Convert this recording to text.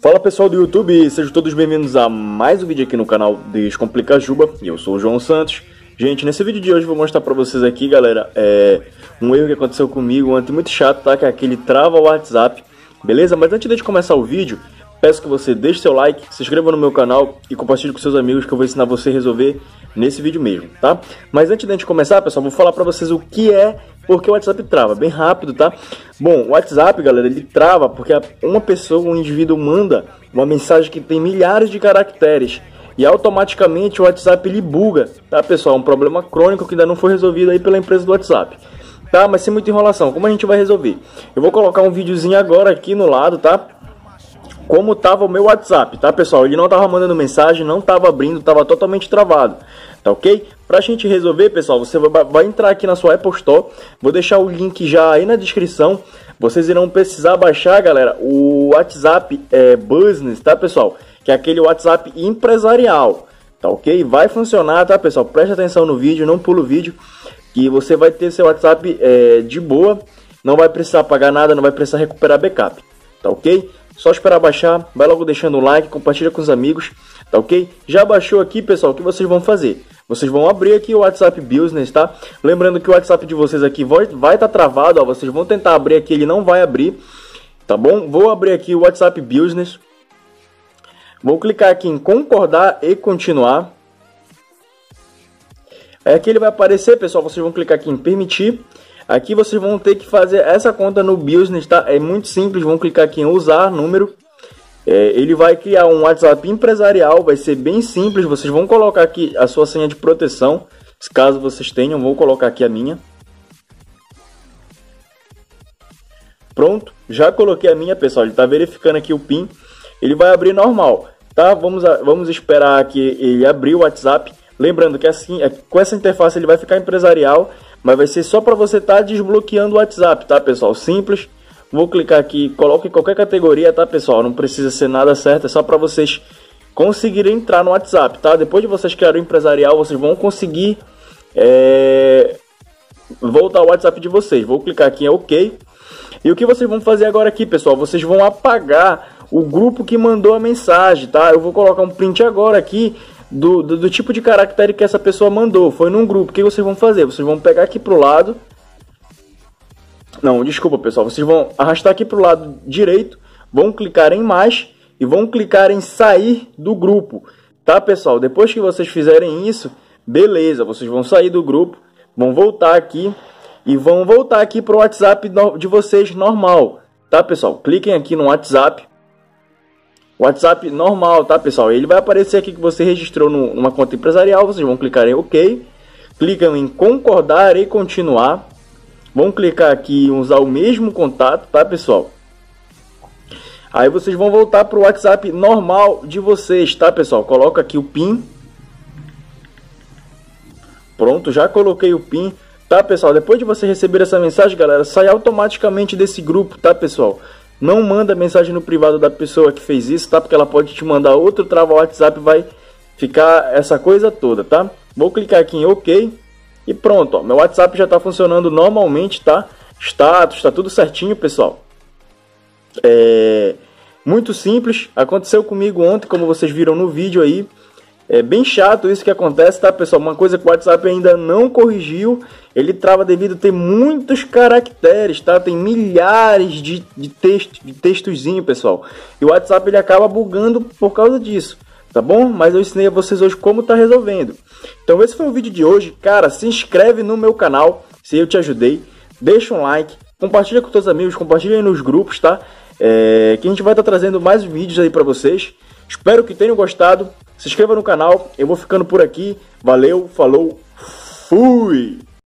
Fala pessoal do YouTube, sejam todos bem-vindos a mais um vídeo aqui no canal Descomplica Juba, e eu sou o João Santos. Gente, nesse vídeo de hoje eu vou mostrar pra vocês aqui, galera, é, um erro que aconteceu comigo, um muito chato, tá? Que é aquele trava o WhatsApp, beleza? Mas antes de começar o vídeo, peço que você deixe seu like, se inscreva no meu canal e compartilhe com seus amigos que eu vou ensinar você a resolver nesse vídeo mesmo, tá? Mas antes de começar, pessoal, vou falar pra vocês o que é porque o WhatsApp trava, bem rápido, tá? Bom, o WhatsApp, galera, ele trava porque uma pessoa, um indivíduo manda uma mensagem que tem milhares de caracteres e automaticamente o WhatsApp ele buga, tá, pessoal? É um problema crônico que ainda não foi resolvido aí pela empresa do WhatsApp. Tá, mas sem muita enrolação, como a gente vai resolver? Eu vou colocar um videozinho agora aqui no lado, tá? Como tava o meu WhatsApp, tá, pessoal? Ele não tava mandando mensagem, não tava abrindo, tava totalmente travado tá ok? Pra gente resolver, pessoal, você vai, vai entrar aqui na sua Apple Store, vou deixar o link já aí na descrição, vocês irão precisar baixar, galera, o WhatsApp é, Business, tá, pessoal? Que é aquele WhatsApp empresarial, tá ok? Vai funcionar, tá, pessoal? Preste atenção no vídeo, não pula o vídeo, que você vai ter seu WhatsApp é, de boa, não vai precisar pagar nada, não vai precisar recuperar backup, tá ok? Só esperar baixar, vai logo deixando o like, compartilha com os amigos, tá ok? Já baixou aqui, pessoal, o que vocês vão fazer? Vocês vão abrir aqui o WhatsApp Business, tá? Lembrando que o WhatsApp de vocês aqui vai estar tá travado, ó, vocês vão tentar abrir aqui, ele não vai abrir, tá bom? Vou abrir aqui o WhatsApp Business. Vou clicar aqui em concordar e continuar. Aqui ele vai aparecer, pessoal, vocês vão clicar aqui em permitir. Aqui vocês vão ter que fazer essa conta no Business, tá? É muito simples, vão clicar aqui em usar número. É, ele vai criar um WhatsApp empresarial, vai ser bem simples. Vocês vão colocar aqui a sua senha de proteção, caso vocês tenham. Vou colocar aqui a minha. Pronto, já coloquei a minha, pessoal. Ele está verificando aqui o PIN. Ele vai abrir normal, tá? Vamos, vamos esperar que ele abrir o WhatsApp. Lembrando que assim, é, com essa interface ele vai ficar empresarial, mas vai ser só para você estar tá desbloqueando o WhatsApp, tá, pessoal? Simples Vou clicar aqui, coloque qualquer categoria, tá pessoal? Não precisa ser nada certo, é só para vocês conseguirem entrar no WhatsApp, tá? Depois de vocês criarem o empresarial, vocês vão conseguir é, voltar ao WhatsApp de vocês. Vou clicar aqui em OK. E o que vocês vão fazer agora aqui, pessoal? Vocês vão apagar o grupo que mandou a mensagem, tá? Eu vou colocar um print agora aqui do, do, do tipo de caractere que essa pessoa mandou. Foi num grupo. O que vocês vão fazer? Vocês vão pegar aqui pro lado não, desculpa pessoal, vocês vão arrastar aqui para o lado direito, vão clicar em mais e vão clicar em sair do grupo, tá pessoal? Depois que vocês fizerem isso, beleza, vocês vão sair do grupo, vão voltar aqui e vão voltar aqui para o WhatsApp de vocês normal, tá pessoal? Cliquem aqui no WhatsApp, WhatsApp normal, tá pessoal? Ele vai aparecer aqui que você registrou numa conta empresarial, vocês vão clicar em OK, clicam em concordar e continuar, Vão clicar aqui em usar o mesmo contato, tá pessoal? Aí vocês vão voltar para o WhatsApp normal de vocês, tá pessoal? Coloca aqui o PIN. Pronto, já coloquei o PIN. Tá pessoal, depois de você receber essa mensagem, galera, sai automaticamente desse grupo, tá pessoal? Não manda mensagem no privado da pessoa que fez isso, tá? Porque ela pode te mandar outro trava WhatsApp vai ficar essa coisa toda, tá? Vou clicar aqui em OK. E pronto, ó, meu WhatsApp já está funcionando normalmente, tá? Status, está tudo certinho, pessoal. É muito simples, aconteceu comigo ontem, como vocês viram no vídeo aí. É bem chato isso que acontece, tá, pessoal? Uma coisa que o WhatsApp ainda não corrigiu, ele trava devido a ter muitos caracteres, tá? Tem milhares de, de texto, de textozinho, pessoal. E o WhatsApp ele acaba bugando por causa disso tá bom? Mas eu ensinei a vocês hoje como tá resolvendo. Então esse foi o vídeo de hoje. Cara, se inscreve no meu canal se eu te ajudei. Deixa um like, compartilha com seus amigos, compartilha aí nos grupos, tá? É, que a gente vai estar tá trazendo mais vídeos aí para vocês. Espero que tenham gostado. Se inscreva no canal. Eu vou ficando por aqui. Valeu, falou, fui!